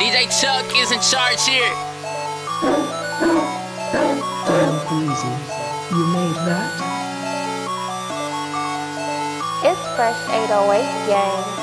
DJ Chuck is in charge here. Damn easy. You made that? It's Fresh 808 Gang.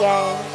耶。